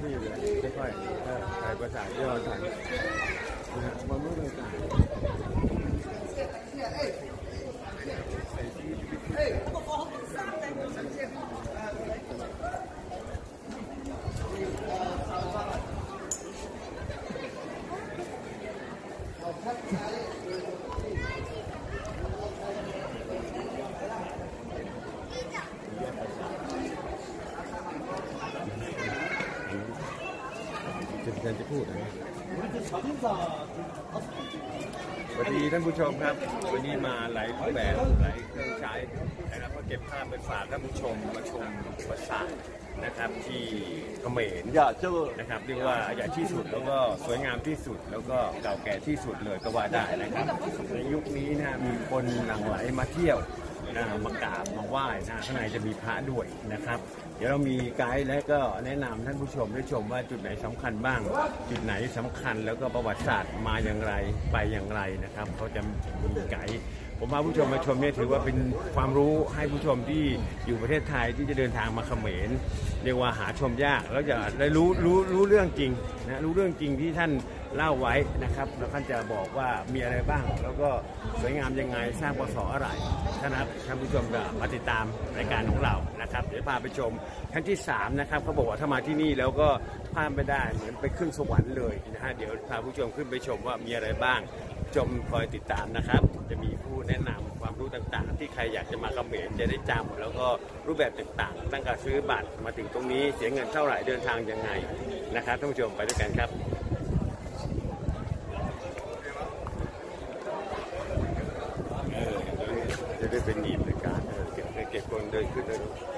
ที่เลยค่อยๆเออใส่ประสานย่อสันะฮะมันไม่เลยต่าง จะเดินจะพูดนะสวัสดีท่านผู้ชมครับ วันนี้มาหลายรูปแบบหลายเครื่องใช้นะครับก็เก็บภาพไปฝากท่านผู้ชมมาชมประสาทนะครับที่เขมรอย่าเชื่อนะครับเรียกว่าใหญ่ที่สุดแล้วก็สวยงามที่สุดแล้วก็เก่าแก่ที่สุดเลยก็ว่าได้นะครับในยุคนี้นะมีคนหลั่งไหลมาเที่ยว มากราบมาไหว้นะข้างในจะมีพระด้วยนะครับ เดี๋ยวเรามีไกด์และก็แนะนำท่านผู้ชมได้ชมว่าจุดไหนสำคัญบ้าง จุดไหนสำคัญแล้วก็ประวัติศาสตร์มาอย่างไรไปอย่างไรนะครับเขาจะมีไกด์ ผมพาผู้ชมมาชมเนี่ยถือว่าเป็นความรู้ให้ผู้ชมที่อยู่ประเทศไทยที่จะเดินทางมาเขมรเรียกว่าหาชมยากแล้วจะได้รู้รู้รู้เรื่องจริงนะรู้เรื่องจริงที่ท่านเล่าไว้นะครับ แล้วท่านจะบอกว่ามีอะไรบ้าง แล้วก็สวยงามยังไงสร้างปศอะไรท่านะครับท่านผู้ชมก็มาติดตามรายการของเรานะครับ เดี๋ยวพาไปชมครั้งที่สามนะครับเขาบอกว่าถ้ามาที่นี่แล้วก็พลาดไม่ได้เหมือนไปขึ้นสวรรค์เลยนะฮะเดี๋ยวพาผู้ชมขึ้นไปชมว่ามีอะไรบ้าง ชมคอยติดตามนะครับ จะมีผู้แนะนำความรู้ต่างๆ ที่ใครอยากจะมาเขมรจะได้จำแล้วก็รูปแบบต่างๆ ตั้งแต่ซื้อบัตรมาถึงตรงนี้เสียเงินเท่าไหร่เดินทางยังไงนะครับท่านผู้ชมไปด้วยกันครับจะได้เป็นหนีบในการเก็บเก็บคนเดินขึ้นเลยถ่ายอัน